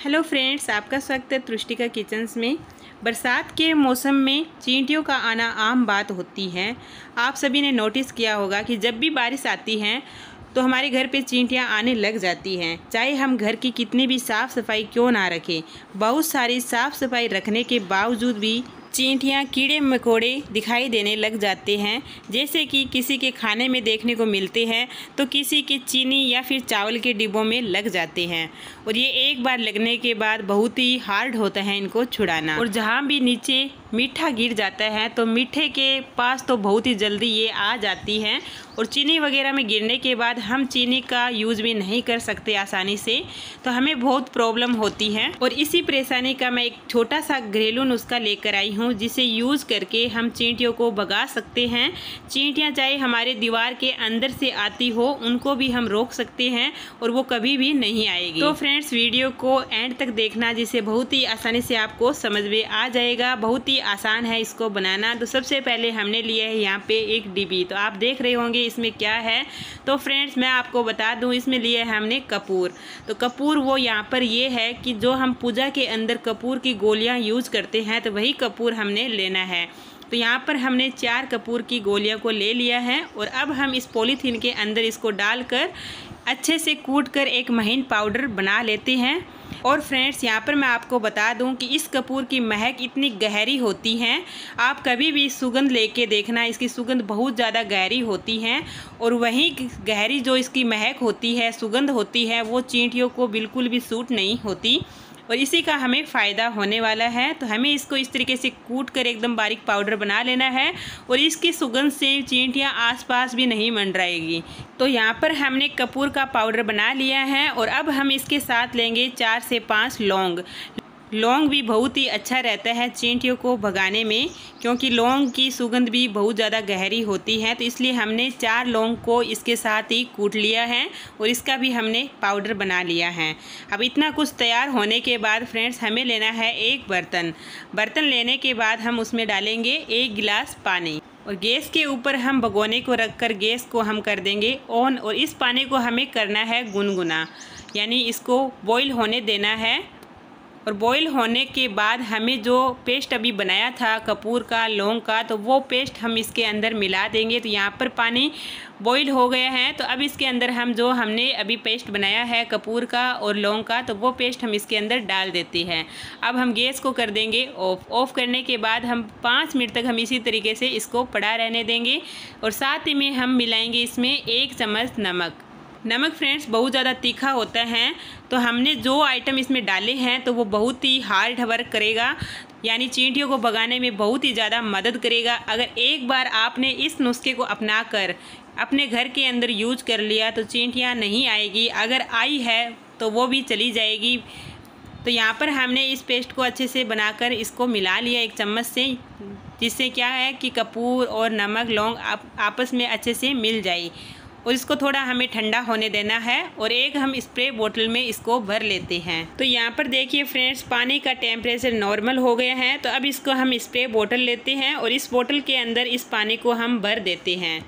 Hello friends, आपका स्वागत है तृष्टिका किचन्स में। बरसात के मौसम में चींटियों का आना आम बात होती है। आप सभी ने नोटिस किया होगा कि जब भी बारिश आती है तो हमारे घर पे चींटियाँ आने लग जाती हैं। चाहे हम घर की कितनी भी साफ़ सफ़ाई क्यों ना रखें, बहुत सारी साफ़ सफ़ाई रखने के बावजूद भी चींटियाँ कीड़े मकोड़े दिखाई देने लग जाते हैं। जैसे कि किसी के खाने में देखने को मिलते हैं तो किसी के चीनी या फिर चावल के डिब्बों में लग जाते हैं। और ये एक बार लगने के बाद बहुत ही हार्ड होता है इनको छुड़ाना। और जहाँ भी नीचे मीठा गिर जाता है तो मीठे के पास तो बहुत ही जल्दी ये आ जाती है। और चीनी वगैरह में गिरने के बाद हम चीनी का यूज़ भी नहीं कर सकते आसानी से तो हमें बहुत प्रॉब्लम होती है। और इसी परेशानी का मैं एक छोटा सा घरेलू नुस्खा लेकर आई हूँ, जिसे यूज़ करके हम चींटियों को भगा सकते हैं। चींटियाँ चाहे हमारे दीवार के अंदर से आती हो, उनको भी हम रोक सकते हैं और वो कभी भी नहीं आएगी। तो फ्रेंड्स, वीडियो को एंड तक देखना, जिसे बहुत ही आसानी से आपको समझ में आ जाएगा। बहुत ही आसान है इसको बनाना। तो सबसे पहले हमने लिया है यहाँ पे एक डिबी तो आप देख रहे होंगे इसमें क्या है। तो फ्रेंड्स, मैं आपको बता दूँ, इसमें लिया है हमने कपूर। तो कपूर वो यहाँ पर ये है कि जो हम पूजा के अंदर कपूर की गोलियाँ यूज़ करते हैं तो वही कपूर हमने लेना है। तो यहाँ पर हमने चार कपूर की गोलियाँ को ले लिया है और अब हम इस पॉलीथीन के अंदर इसको डालकर अच्छे से कूट कर एक महीन पाउडर बना लेते हैं। और फ्रेंड्स यहाँ पर मैं आपको बता दूँ कि इस कपूर की महक इतनी गहरी होती है। आप कभी भी सुगंध लेके देखना, इसकी सुगंध बहुत ज़्यादा गहरी होती है और वहीं गहरी जो इसकी महक होती है, सुगंध होती है, वो चींटियों को बिल्कुल भी सूट नहीं होती। और इसी का हमें फ़ायदा होने वाला है। तो हमें इसको इस तरीके से कूट कर एकदम बारीक पाउडर बना लेना है और इसकी सुगंध से चींटियाँ आसपास भी नहीं मंडराएगी। तो यहाँ पर हमने कपूर का पाउडर बना लिया है और अब हम इसके साथ लेंगे चार से पाँच लौंग। लौंग भी बहुत ही अच्छा रहता है चींटियों को भगाने में, क्योंकि लौंग की सुगंध भी बहुत ज़्यादा गहरी होती है। तो इसलिए हमने चार लौंग को इसके साथ ही कूट लिया है और इसका भी हमने पाउडर बना लिया है। अब इतना कुछ तैयार होने के बाद फ्रेंड्स, हमें लेना है एक बर्तन। बर्तन लेने के बाद हम उसमें डालेंगे एक गिलास पानी और गैस के ऊपर हम भगोने को रख कर गैस को हम कर देंगे ऑन और इस पानी को हमें करना है गुनगुना, यानी इसको बॉईल होने देना है। और बॉईल होने के बाद हमें जो पेस्ट अभी बनाया था, कपूर का, लौंग का तो वो पेस्ट हम इसके अंदर मिला देंगे। तो यहाँ पर पानी बॉईल हो गया है। तो अब इसके अंदर हम जो हमने अभी पेस्ट बनाया है, कपूर का और लौंग का तो वो पेस्ट हम इसके अंदर डाल देते हैं। अब हम गैस को कर देंगे ऑफ़ ऑफ़ करने के बाद हम पाँच मिनट तक हम इसी तरीके से इसको पड़ा रहने देंगे और साथ ही में हम मिलाएँगे इसमें एक चम्मच नमक। नमक फ्रेंड्स बहुत ज़्यादा तीखा होता है तो हमने जो आइटम इसमें डाले हैं तो वो बहुत ही हार्ड वर्क करेगा यानी चींटियों को भगाने में बहुत ही ज़्यादा मदद करेगा। अगर एक बार आपने इस नुस्खे को अपना कर अपने घर के अंदर यूज़ कर लिया तो चींटियाँ नहीं आएगी। अगर आई है तो वो भी चली जाएगी। तो यहाँ पर हमने इस पेस्ट को अच्छे से बनाकर इसको मिला लिया एक चम्मच से जिससे क्या है कि कपूर और नमक लौंग आप, आपस में अच्छे से मिल जाए। और इसको थोड़ा हमें ठंडा होने देना है और एक हम स्प्रे बोतल में इसको भर लेते हैं। तो यहाँ पर देखिए फ्रेंड्स, पानी का टेम्परेचर नॉर्मल हो गया है तो अब इसको हम स्प्रे बोतल लेते हैं और इस बोतल के अंदर इस पानी को हम भर देते हैं।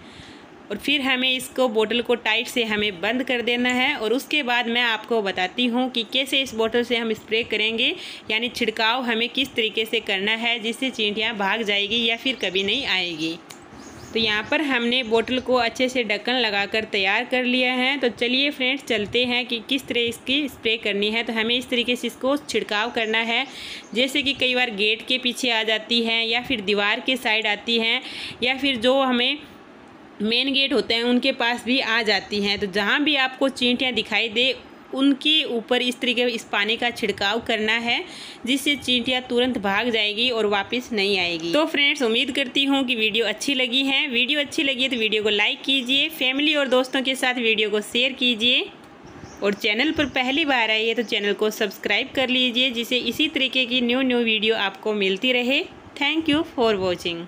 और फिर हमें इसको बोतल को टाइट से हमें बंद कर देना है और उसके बाद मैं आपको बताती हूँ कि कैसे इस बोतल से हम स्प्रे करेंगे, यानी छिड़काव हमें किस तरीके से करना है, जिससे चींटियाँ भाग जाएगी या फिर कभी नहीं आएगी। तो यहाँ पर हमने बोतल को अच्छे से ढक्कन लगाकर तैयार कर लिया है। तो चलिए फ्रेंड्स, चलते हैं कि किस तरह इसकी स्प्रे करनी है। तो हमें इस तरीके से इसको छिड़काव करना है। जैसे कि कई बार गेट के पीछे आ जाती हैं या फिर दीवार के साइड आती हैं या फिर जो हमें मेन गेट होते हैं उनके पास भी आ जाती हैं। तो जहाँ भी आपको चींटियाँ दिखाई दे उनके ऊपर इस तरीके इस पानी का छिड़काव करना है, जिससे चींटियाँ तुरंत भाग जाएगी और वापस नहीं आएगी। तो फ्रेंड्स, उम्मीद करती हूँ कि वीडियो अच्छी लगी है। वीडियो अच्छी लगी है तो वीडियो को लाइक कीजिए, फैमिली और दोस्तों के साथ वीडियो को शेयर कीजिए। और चैनल पर पहली बार आई है तो चैनल को सब्सक्राइब कर लीजिए जिसे इसी तरीके की न्यू न्यू वीडियो आपको मिलती रहे। Thank you for watching.